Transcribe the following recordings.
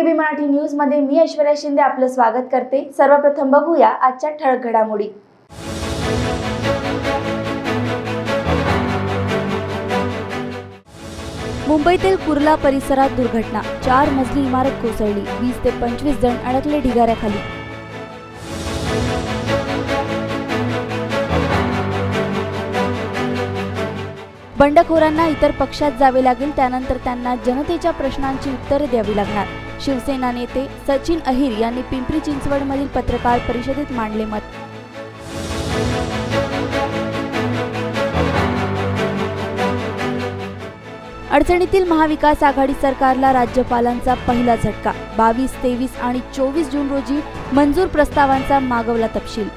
BKB Marathi न्यूजमध्ये मी ऐश्वर्या शिंदे आपलं स्वागत करते. सर्वप्रथम बघूया आजच्या ठळक घडामोडी. मुंबईतील कुर्ला परिसरात दुर्घटना. चार मजली इमारत कोसळली. वीस ते पंचवीस जण अडकले ढिगाऱ्याखाली. बंडखोरांना इतर पक्षात जावे लागेल त्यानंतर त्यांना जनतेच्या प्रश्नांची उत्तरे द्यावी लागणार. शिवसेना नेते सचिन अहिर यांनी पिंपरी चिंचवडमधील पत्रकार परिषदेत मांडले मत. अडचणीतील महाविकास आघाडी सरकारला राज्यपालांचा पहिला झटका. बावीस तेवीस आणि चोवीस जून रोजी मंजूर प्रस्तावांचा मागवला तपशील.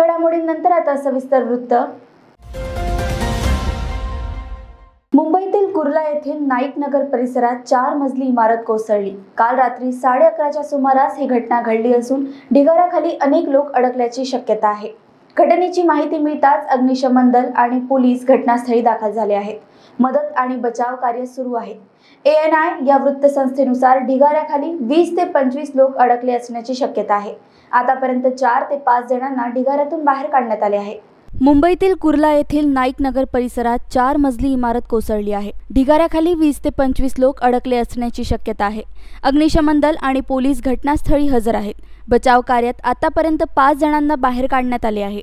घडामोडींनंतर आता सविस्तर वृत्त. मुंबईतील कुर्ला येथील नाईक नगर परिसरात चार मजली इमारत कोसळली. काल रात्री साडे अकराच्या सुमारास ही घटना घडली असून ढिगाऱ्याखाली अनेक लोक अडकल्याची शक्यता आहे. घटनेची माहिती मिळताच अग्निशमन दल आणि पोलीस घटनास्थळी दाखल झाले आहेत. मदत आणि बचाव कार्य सुरू आहे. एन आय या वृत्तसंस्थेनुसार ढिगाऱ्याखाली वीस ते पंचवीस लोक अडकले असण्याची शक्यता आहे. आतापर्यंत चार ते पाच जणांना ढिगाऱ्यातून बाहेर काढण्यात आले आहे. मुंबईतील कुर्ला येथील नाईक नगर परिसरात चार मजली इमारत कोसळली आहे. ढिगाऱ्याखाली वीस ते पंचवीस लोक अडकले असण्याची शक्यता आहे. अग्निशमन दल आणि पोलीस घटनास्थळी हजर आहेत. बचाव कार्यात आतापर्यंत पाच जणांना बाहेर काढण्यात आले आहे.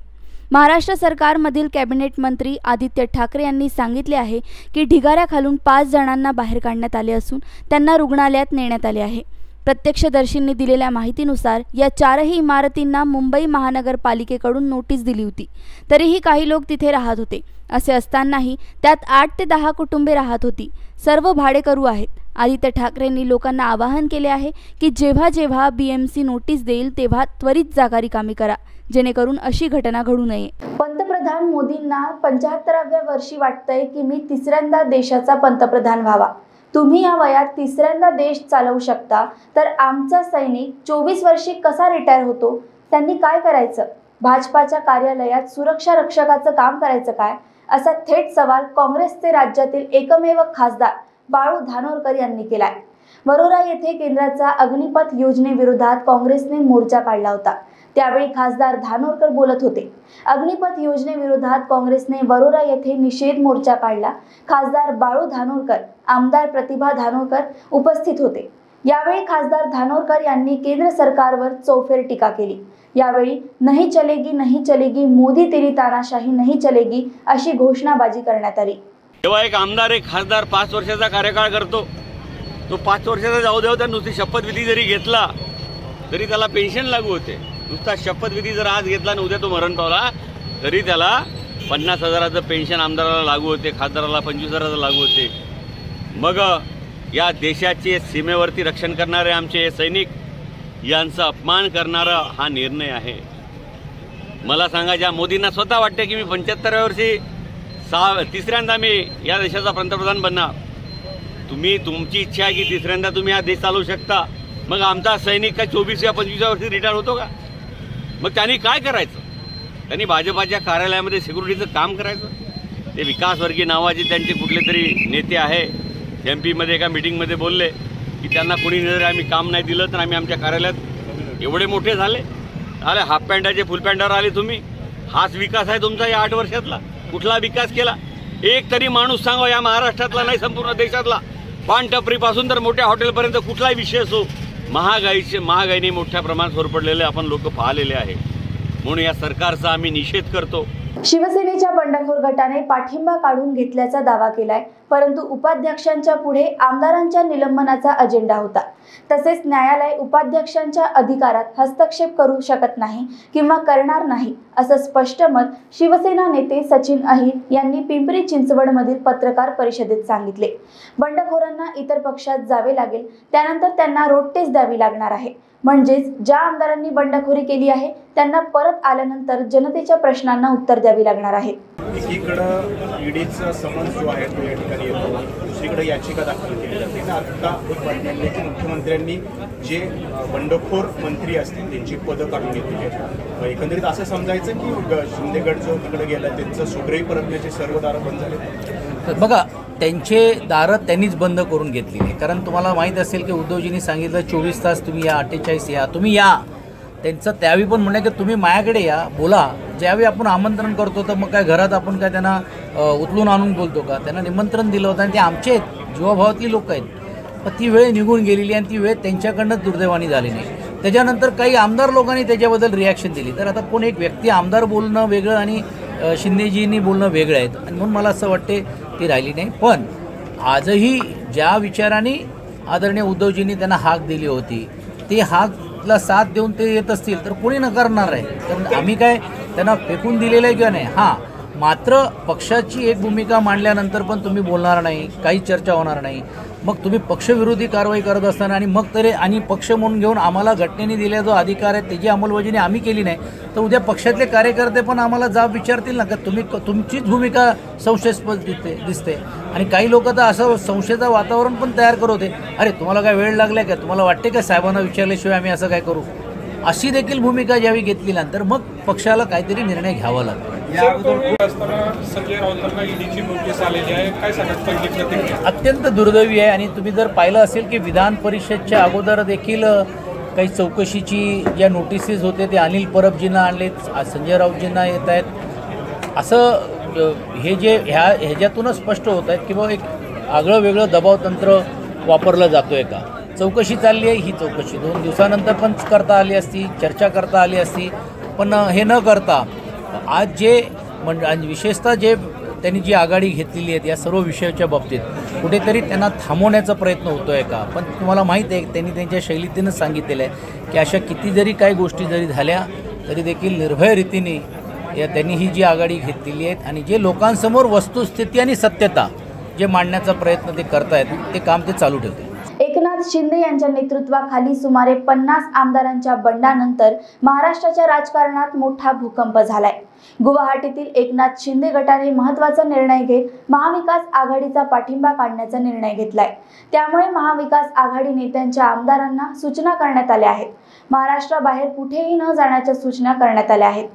महाराष्ट्र सरकारमधील कॅबिनेट मंत्री आदित्य ठाकरे यांनी सांगितले आहे की ढिगाऱ्याखालून पाच जणांना बाहेर काढण्यात आले असून त्यांना रुग्णालयात नेण्यात आले आहे. प्रत्यक्षदर्शींनी दिलेल्या माहितीनुसार या चारही इमारतींना मुंबई महानगरपालिकेकडून नोटीस दिली होती. तरीही काही लोक तिथे राहत होते. असे असतानाही त्यात आठ ते दहा कुटुंबे राहत होती. सर्व भाडेकरू आहेत. आदित्य ठाकरेंनी लोकांना आवाहन केले आहे की जेव्हा जेव्हा बी एम सी नोटीस देईल तेव्हा त्वरित जागा रिकामी करा. जेणेकरून अशी घटना घडू नये. पंतप्रधान मोदींना पंच्याहत्तराव्या वर्षी वाटतंय की मी तिसऱ्यांदा देशाचा पंतप्रधान व्हावा. तुम्ही या वयात तिसऱ्यांदा देश चालवू शकता. तर आमचा सैनिक चोवीस वर्षी कसा रिटायर होतो? त्यांनी काय करायचं? भाजपाच्या कार्यालयात सुरक्षा रक्षकाचं काम करायचं काय? असा थेट सवाल काँग्रेसचे राज्यातील एकमेव खासदार बाळू धानोरकर यांनी केलाय. वरोरा येथे केंद्राचा अग्निपथ योजनेविरोधात काँग्रेसने मोर्चा काढला होता. त्यावेळी खासदार धानोरकर बोलत होते. अग्निपथ योजनेविरोधात काँग्रेसने वरोरा येथे निषेध मोर्चा काढला. खासदार बाळू धानोरकर आमदार प्रतिभा धानोरकर उपस्थित होते. यावेळी खासदार धानोरकर यांनी केंद्र सरकारवर चौफेर टीका केली. यावेळी नाही चलेगी नाही चलेगी मोदी तेरी तानाशाही नाही चलेगी अशी घोषणाबाजी करण्यात आली. तेव्हा एक आमदार एक खासदार पाच वर्षाचा कार्यकाळ करतो. तो पाच वर्षाचा जाऊ देऊ त्या नुसती शपथविधी जरी घेतला तरी त्याला पेन्शन लागू होते. नुसता शपथविधी जर आज घेतला आणि उद्या तो मरण पावला तरी त्याला पन्नास हजाराचं पेन्शन आमदाराला लागू होते खासदाराला पंचवीस हजाराचं लागू होते. मग या देशाचे सीमेवरती रक्षण करणारे आमचे सैनिक यांचा अपमान करणारा हा निर्णय आहे. मला सांगा ज्या मोदींना स्वतः वाटते की मी पंच्याहत्तराव्या वर्षी सहा तिसऱ्यांदा मी या देशाचा पंतप्रधान बनणार. तुम्ही तुमची इच्छा आहे की तिसऱ्यांदा तुम्ही हा देश चालवू शकता. मग आमचा सैनिक काय चोवीस या पंचवीसव्या वर्षी रिटायर होतो का? मग त्यांनी काय करायचं? त्यांनी भाजपाच्या कार्यालयामध्ये सिक्युरिटीचं काम करायचं? ते विकासवर्गीय नावाचे त्यांचे कुठले तरी नेते आहे. एम पीमध्ये एका मिटिंगमध्ये बोलले की त्यांना कोणी जर आम्ही काम नाही दिलं तर आम्ही आमच्या कार्यालयात एवढे मोठे झाले. आले हाफ पॅन्टाचे फुल पॅन्टावर आले तुम्ही. हाच विकास आहे तुमचा या आठ वर्षातला. कुठला विकास केला? एक तरी माणूस सांगा या महाराष्ट्रातला नाही संपूर्ण देशातला. पान टपरीपासून तर मोठ्या हॉटेलपर्यंत कुठलाही विषय असो महागाईचे महागाईने मोठ्या प्रमाणात होरपडलेले आपण लोक पाहिलेले आहे. म्हणून या सरकारचा आम्ही निषेध करतो. शिवसेनेच्या बंडखोर गटाने पाठिंबा काढून घेतल्याचा दावा केलाय परंतु उपाध्यक्षांच्या पुढे आमदारांच्या निलंबनाचा अजेंडा होता. तसेच न्यायालय उपाध्यक्षांच्या अधिकारात हस्तक्षेप करू शकत नाही किंवा करणार नाही असं स्पष्ट मत शिवसेना नेते सचिन अहिर यांनी पिंपरी चिंचवडमधील पत्रकार परिषदेत सांगितले. बंडखोरांना इतर पक्षात जावे लागेल त्यानंतर त्यांना रोडटेच द्यावी लागणार आहे. म्हणजेच ज्या आमदारांनी बंडखोरी केली आहे त्यांना परत आल्यानंतर जनतेच्या प्रश्नांना उत्तर द्यावी लागणार आहे. एकीकडं ईडीचा समन्स जो आहे तो या ठिकाणी येतो. दुसरीकडे याचिका दाखल केली जाते. तर आता एक बातमी आली की मुख्यमंत्र्यांनी जे बंडखोर मंत्री असतील त्यांची पदं काढून घेतली आहेत. एकंदरीत असं समजायचं की ग- शिंदेगड जो तिकडे गेला त्यांचं सुग्रही परतण्याचे सर्व दारं बंद झाले? तर बघा त्यांचे दारं त्यांनीच बंद करून घेतलेली कारण तुम्हाला माहीत असेल की उद्धवजींनी सांगितलं चोवीस तास तुम्ही या अठ्ठेचाळीस या तुम्ही या. त्यांचं त्यावेळी पण म्हणणं की तुम्ही माझ्याकडे या बोला. ज्यावेळी आपण आमंत्रण करतो तर मग काय घरात आपण काय त्यांना उचलून आणून बोलतो का? त्यांना निमंत्रण दिलं होतं आणि ते आमचे आहेत जीवाभावातली लोक आहेत. पण ती वेळ निघून गेलेली आणि ती वेळ त्यांच्याकडनंच दुर्दैवानी झाली नाही त्याच्यानंतर काही आमदार लोकांनी त्याच्याबद्दल रिॲक्शन दिली. तर आता कोण एक व्यक्ती आमदार बोलणं वेगळं आणि शिंदेजींनी बोलणं वेगळं आहे. आणि म्हणून मला असं वाटते ती राहिली नाही. पण आजही ज्या विचाराने आदरणीय उद्धवजींनी त्यांना हाक दिली होती ती हाक आपला साथ देऊन ते येत असतील तर कोणी नकारणार आहे. तर आम्ही काय त्यांना फेकून दिलेलं आहे किंवा नाही? हां मात्र पक्षाची एक भूमिका मांडल्यानंतर पण तुम्ही बोलणार नाही काही चर्चा होणार नाही. मग तुम्ही पक्षविरोधी कारवाई करत असताना आणि मग तरी आणि पक्ष म्हणून घेऊन आम्हाला घटनेने दिला जो अधिकार आहे त्याची अंमलबजावणी आम्ही केली नाही. तर उद्या पक्षातले कार्यकर्ते पण आम्हाला जाब विचारतील ना का तुम्ही तुमचीच भूमिका संशयास्पद दिसते दिसते. आणि काही लोक तर असं संशयाचं वातावरण पण तयार करत होते. अरे तुम्हाला काय वेळ लागला का तुम्हाला वाटते का साहेबांना विचारल्याशिवाय आम्ही असं काय करू? अशी देखील भूमिका ज्यावेळी घेतली नंतर मग पक्षाला काहीतरी निर्णय घ्यावा लागतो. अत्यंत दुर्दैवी आहे आणि तुम्ही जर पाहिलं असेल की विधान परिषदच्या अगोदर देखील काही चौकशीची ज्या नोटिसेस होते ते अनिल परबजींना आणलेत आज संजय राऊतजींना येत आहेत. असं हे जे ह्या ह्याच्यातूनच स्पष्ट होत आहेत की बाबा एक आगळं वेगळं दबाव तंत्र वापरलं जातो आहे का? चौकशी चालली आहे ही चौकशी दोन दिवसानंतर पण करता आली असती चर्चा करता आली असती. पण हे न करता आज जे म्हणजे आणि विशेषतः जे त्यांनी जी आघाडी घेतलेली आहे या सर्व विषयाच्या बाबतीत कुठेतरी त्यांना थांबवण्याचा प्रयत्न होतो आहे का? पण तुम्हाला माहीत आहे त्यांनी त्यांच्या शैलीतीनंच सांगितलेलं आहे की अशा किती जरी काही गोष्टी जरी झाल्या तरी देखील निर्भय रीतीने या त्यांनी ही जी आघाडी घेतलेली आहे आणि जे लोकांसमोर वस्तुस्थिती आणि सत्यता जे मांडण्याचा प्रयत्न ते करतायत ते काम ते चालू ठेवते एकनाथ शिंदे यांच्या नेतृत्वाखाली सुमारे पन्नास आमदारांच्या बंडानंतर महाराष्ट्राच्या राजकारणात मोठा भूकंप झालाय. गुवाहाटीतील एकनाथ शिंदे गटाने महत्त्वाचा निर्णय घेत महाविकास आघाडीचा पाठिंबा काढण्याचा निर्णय घेतलाय. त्यामुळे महाविकास आघाडी नेत्यांच्या आमदारांना सूचना करण्यात आल्या आहेत. महाराष्ट्राबाहेर कुठेही न जाण्याच्या सूचना करण्यात आल्या आहेत.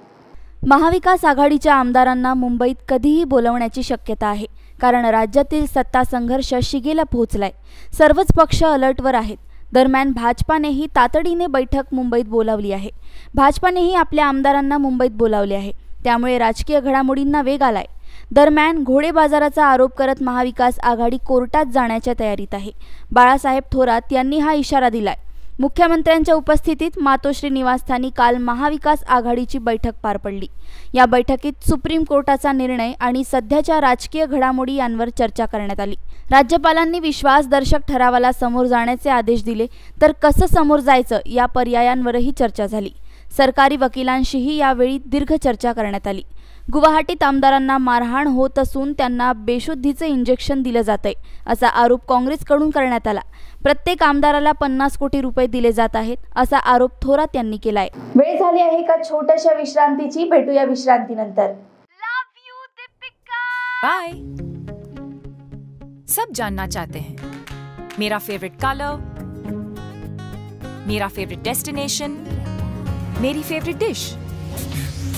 महाविकास आघाडीच्या आमदारांना मुंबईत कधीही बोलवण्याची शक्यता आहे. कारण राज्यातील सत्ता संघर्ष शिगेला पोहोचलाय. सर्वच पक्ष अलर्टवर आहेत. दरम्यान भाजपानेही तातडीने बैठक मुंबईत बोलावली आहे. भाजपानेही आपल्या आमदारांना मुंबईत बोलावले आहे. त्यामुळे राजकीय घडामोडींना वेग आलाय. दरम्यान घोडे बाजाराचा आरोप करत महाविकास आघाडी कोर्टात जाण्याच्या तयारीत आहे. बाळासाहेब थोरात यांनी हा इशारा दिलाय. मुख्यमंत्र्यांच्या उपस्थितीत मातोश्री निवासस्थानी काल महाविकास आघाडीची बैठक पार पडली. या बैठकीत सुप्रीम कोर्टाचा निर्णय आणि सध्याच्या राजकीय घडामोडी यांवर चर्चा करण्यात आली. राज्यपालांनी विश्वासदर्शक ठरावाला समोर जाण्याचे आदेश दिले तर कसं समोर जायचं या पर्यायांवरही चर्चा झाली. सरकारी वकिलांशीही यावेळी दीर्घ चर्चा करण्यात आली. गुवाहाटीत आमदारांना मारहाण होत असून त्यांना बेशुद्धीचे इंजेक्शन दिलं जातंय असा आरोप काँग्रेसकडून करण्यात आला. प्रत्येक आमदाराला पन्नास कोटी रुपये दिले जात आहेत असा आरोप थोरात यांनी केलाय. वेळ झाली आहे का छोट्याशा विश्रांतीची? भेटूया विश्रांतीनंतर. बाय सब जानना चाहते हैं। मेरा फेवरेट कलर मेरा फेवरेट डेस्टिनेशन मेरी favourite dish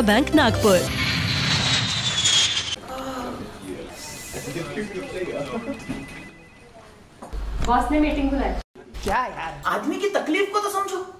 Vijaya bank Nagpur boss ने मीटिंग बुलाई। क्या यार? आदमी की तकलीफ़ को तो समझो।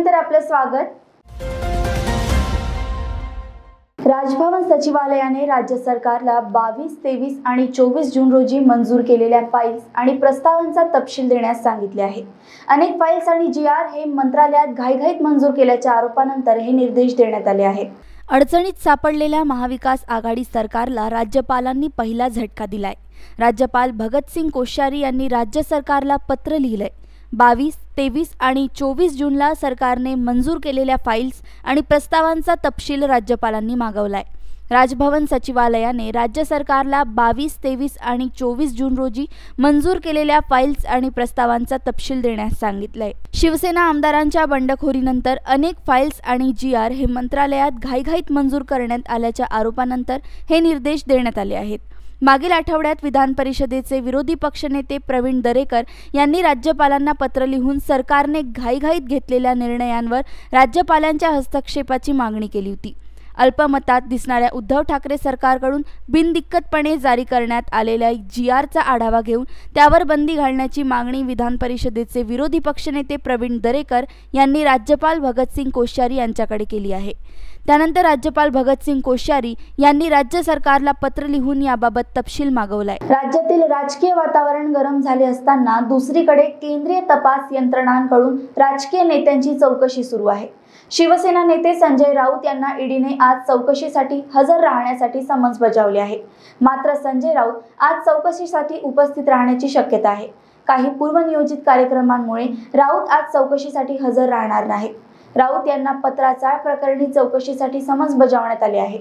विश्रांतीनंतर आपलं स्वागत. राजभवन सचिवालयाने राज्य सरकारला बावीस तेवीस आणि चोवीस जून रोजी मंजूर केलेल्या फाईल्स आणि प्रस्तावांचा तपशील देण्यास सांगितले आहे. अनेक फाईल्स आणि जी आर हे मंत्रालयात घाईघाईत मंजूर केल्याच्या आरोपानंतर हे निर्देश देण्यात आले आहेत अडचणीत सापडलेल्या महाविकास आघाडी सरकारला राज्यपालांनी पहिला झटका दिलाय. राज्यपाल भगतसिंग कोश्यारी यांनी राज्य सरकारला पत्र लिहिलंय. बावीस तेवीस आणि चोवीस जूनला सरकारने मंजूर केलेल्या फाईल्स आणि प्रस्तावांचा तपशील राज्यपालांनी मागवलाय. राजभवन सचिवालयाने राज्य सरकारला बावीस तेवीस आणि चोवीस जून रोजी मंजूर केलेल्या फाईल्स आणि प्रस्तावांचा तपशील देण्यास सांगितलंय. शिवसेना आमदारांच्या बंडखोरीनंतर अनेक फाईल्स आणि जी आर हे मंत्रालयात घाईघाईत मंजूर करण्यात आल्याच्या आरोपानंतर हे निर्देश देण्यात आले आहेत. मागील आठवड्यात विधान परिषदेचे विरोधी पक्षनेते प्रवीण दरेकर यांनी राज्यपालांना पत्र लिहून सरकारने घाईघाईत घेतलेल्या निर्णयांवर राज्यपालांच्या हस्तक्षेपाची मागणी केली होती. अल्पमतात दिसणाऱ्या उद्धव ठाकरे सरकारकडून बिनदिक्कतपणे जारी करण्यात आलेल्या जी आरचा आढावा घेऊन त्यावर बंदी घालण्याची मागणी विधान परिषदेचे विरोधी पक्षनेते प्रवीण दरेकर यांनी राज्यपाल भगतसिंग कोश्यारी यांच्याकडे केली आहे. त्यानंतर राज्यपाल भगतसिंग कोश्यारी यांनी राज्य सरकारला पत्र लिहून याबाबत तपशील मागवलाय. राज्यातील राजकीय वातावरण गरम झाले असताना दुसरीकडे केंद्रीय तपास यंत्रणांकडून राजकीय नेत्यांची चौकशी सुरू आहे. शिवसेना नेते संजय राऊत यांना ईडीने आज चौकशीसाठी हजर राहण्यासाठी समन्स बजावले आहे. मात्र संजय राऊत आज चौकशीसाठी उपस्थित राहण्याची शक्यता आहे. काही पूर्वनियोजित कार्यक्रमांमुळे राऊत आज चौकशीसाठी हजर राहणार नाहीत. राऊत यांना पत्राचाळ प्रकरणी चौकशीसाठी समन्स बजावण्यात आले आहे.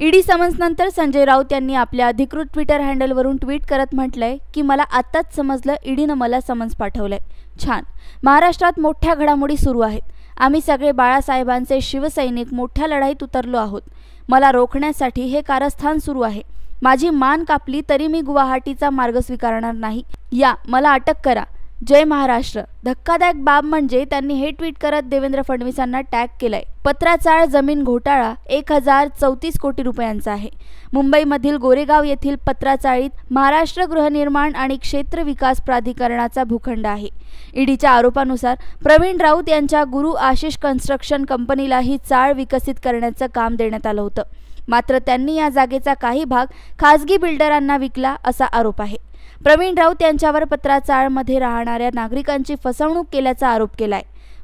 ईडी समन्सनंतर संजय राऊत यांनी आपल्या अधिकृत ट्विटर हँडलवरून ट्विट करत म्हटलंय की मला आत्ताच समजलं ईडीनं मला समन्स पाठवलंय. छान. महाराष्ट्रात मोठ्या घडामोडी सुरू आहेत. आम्ही सगळे बाळासाहेबांचे शिवसैनिक मोठ्या लढाईत उतरलो आहोत. मला रोखण्यासाठी हे कारस्थान सुरू आहे. माझी मान कापली तरी मी गुवाहाटीचा मार्ग स्वीकारणार नाही. या मला अटक करा. जय महाराष्ट्र. धक्कादायक बाब म्हणजे त्यांनी हे ट्विट करत देवेंद्र फडणवीसांना टॅग केलंय. पत्राचाळ जमीन घोटाळा एक हजार चौतीस कोटी रुपयांचा आहे. मुंबईमधील गोरेगाव येथील पत्राचाळीत महाराष्ट्र गृहनिर्माण आणि क्षेत्र विकास प्राधिकरणाचा भूखंड आहे. ईडीच्या आरोपानुसार प्रवीण राऊत यांच्या गुरु आशिष कन्स्ट्रक्शन कंपनीला ही चाळ विकसित करण्याचं काम देण्यात आलं होतं. मात्र त्यांनी या जागेचा काही भाग खासगी बिल्डरांना विकला असा आरोप आहे. प्रवीण राऊत यांच्यावर पत्राचाळमध्ये राहणाऱ्या नागरिकांची फसवणूक केल्याचा आरोप केलाय.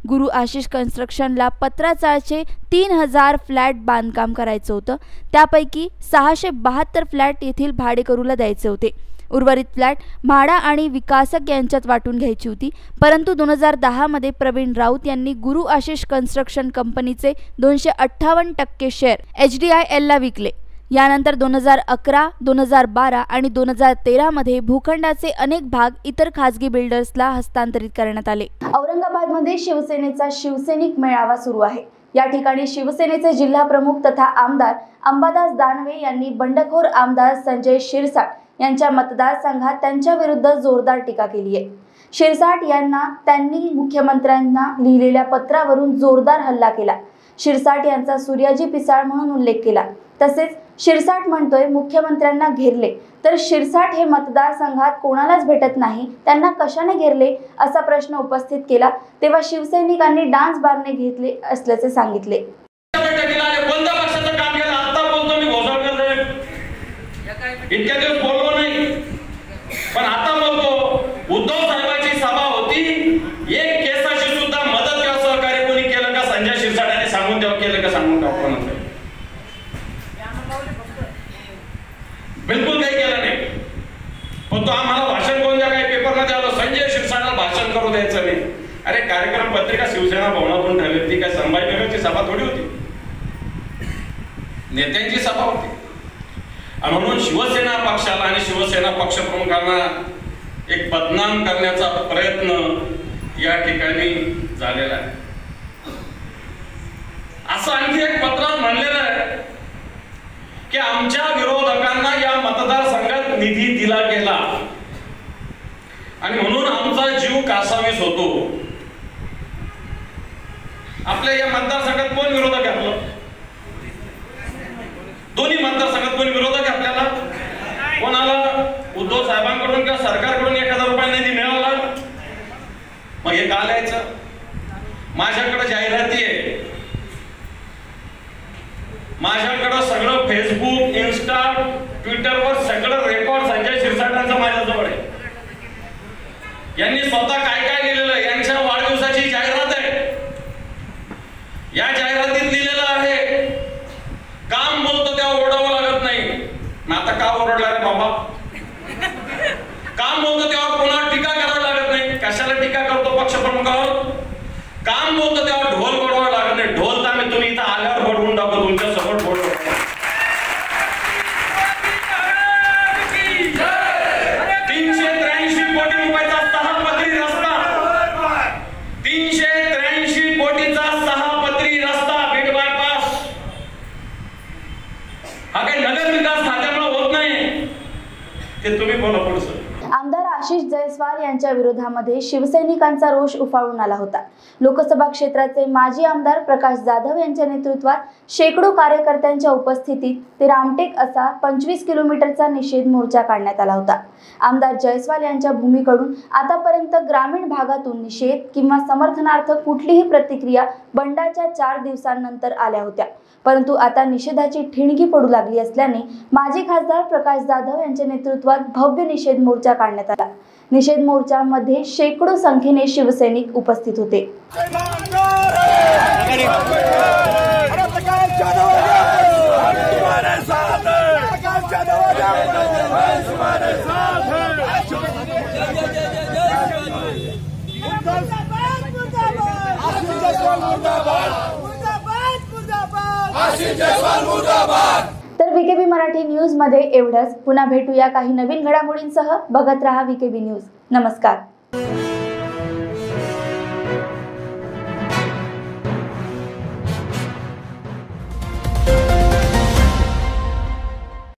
गुरु आशिष कन्स्ट्रक्शनला पत्राचाळचे तीन हजार फ्लॅट बांधकाम करायचं होतं. त्यापैकी सहाशे बहात्तर फ्लॅट येथील भाडेकरूला द्यायचे होते. उर्वरित फ्लॅट म्हाडा आणि विकासक यांच्यात वाटून घ्यायची होती. परंतु दोन हजार दहामध्ये प्रवीण राऊत यांनी गुरु आशिष कन्स्ट्रक्शन कंपनीचे दोनशे अठ्ठावन्न टक्के शेअर एच डी आय एलला विकले. यानंतर दोन हजार अकरा दोन हजार बारा आणि दोन हजार तेरामध्ये भूखंडाचे अनेक भाग इतर खासगी बिल्डर्सला हस्तांतरित करण्यात आले. औरंगाबादमध्ये शिवसेनेचा शिवसैनिक मेळावा सुरू आहे. या ठिकाणी शिवसेनेचे जिल्हा प्रमुख तथा आमदार अंबादास दानवे यांनी बंडखोर आमदार संजय शिरसाट यांच्या मतदारसंघात त्यांच्या विरुद्ध जोरदार टीका केली आहे. शिरसाट यांना त्यांनी मुख्यमंत्र्यांना लिहिलेल्या पत्रावरून जोरदार हल्ला केला. शिरसाट यांचा सूर्याजी पिसाळ म्हणून उल्लेख केला. तसेच शिरसाट म्हणतोय मुख्यमंत्र्यांना घेरले. तर शिरसाट हे मतदारसंघात कोणालाच भेटत नाही त्यांना कशाने घेरले असा प्रश्न उपस्थित केला तेव्हा शिवसैनिकांनी डान्स बारने घेतले असल्याचे सांगितले कोणत्या पक्षाचं काम केलं आता बोलतो मी घोसाळकर साहेब इतक्या दिवस बोललो नाही. पण आता बोलतो उद्धव साहेबांची सभा होती. एक केसाशी सुद्धा मदत किंवा संजय शिरसाटाने सांगून द्यावं केलं का? सांगून टाकू बिलकुल काही केलं नाही. पण तो आम्हाला भाषण कोणत्या काही पेपरमध्ये आलो संजय शिरसाटाला भाषण करू द्यायचं नाही. अरे कार्यक्रम पत्रिका शिवसेना भवनातून ठरली होती. काय संभाजीनगरची सभा थोडी होती. नेत्यांची सभा होती. म्हणून शिवसेना पक्षाला आणि शिवसेना पक्षप्रमुखांना एक बदनाम करण्याचा प्रयत्न या ठिकाणी झालेला आहे. असं आणखी एक पत्रात म्हणलेलं आहे की आमच्या विरोधकांना या मतदारसंघात निधी दिला गेला. आणि म्हणून आमचा जीव कासावीस होतो. आपल्या या मतदारसंघात कोण विरोधक आहे आपलं? दोन्ही मतदारसंघात कोण विरोधक आहे आपल्याला कोणाला उद्धव आपल्याला सरकारकडून एक हजार रुपये निधी मिळाला? मग हे का लिहायचं माझ्याकडे जाहिराती आहे. माझ्याकडं सगळं फेसबुक इन्स्टा ट्विटरवर सगळं रेकॉर्ड संजय शिरसाटांचं माझ्याजवळ आहे. यांनी स्वतः काय काय लिहिलेलं यांच्या वाढदिवसाची जाहिरात आहे. या जाहिरातीत लिहिलेलं आहे काम बोलतो तेव्हा ओरडावं लागत नाही. मग आता का ओरडला रे बाबा काम बोलतो तेव्हा कोणावर टीका करावी लागत नाही कशाला टीका करतो आहोत काम बोलतो तेव्हा ढोल बडवावं लागत. नाही ढोल तर आम्ही तुम्ही इथं आल्यावर बडवून टाकू तुमच्यासमोर बोलतो तीनशे त्र्याऐंशी कोटी रुपयाचा सहा पदरी रस्ता. तीनशे त्र्याऐंशी कोटीचा सहा पदरी रस्ता बीड बायपास. हा काही नगर विकास खात्यामुळे होत नाही. ते तुम्ही बोला आशिष जयस्वाल यांच्या विरोधामध्ये शिवसैनिकांचा रोष उफाळून आला होता. लोकसभा क्षेत्राचे माजी आमदार प्रकाश जाधव यांच्या नेतृत्वात शेकडो कार्यकर्त्यांच्या उपस्थितीत ते रामटेक असा पंचवीस किलोमीटरचा निषेध मोर्चा काढण्यात आला होता. आमदार जयस्वाल यांच्या भूमीकडून आतापर्यंत ग्रामीण भागातून निषेध किंवा समर्थनार्थ कुठलीही प्रतिक्रिया बंडाच्या चार दिवसांनंतर आल्या होत्या. परंतु आता निषेधाची ठिणगी पडू लागली असल्याने माजी खासदार प्रकाश जाधव यांच्या नेतृत्वात भव्य निषेध मोर्चा काढण्यात आला. निषेध मोर्चामध्ये शेकडो संख्येने शिवसैनिक उपस्थित होते. तर विकेबी मराठी न्यूजमध्ये एवढंच. पुन्हा भेटूया काही नवीन घडामोडींसह. बघत रहा विकेबी न्यूज. नमस्कार.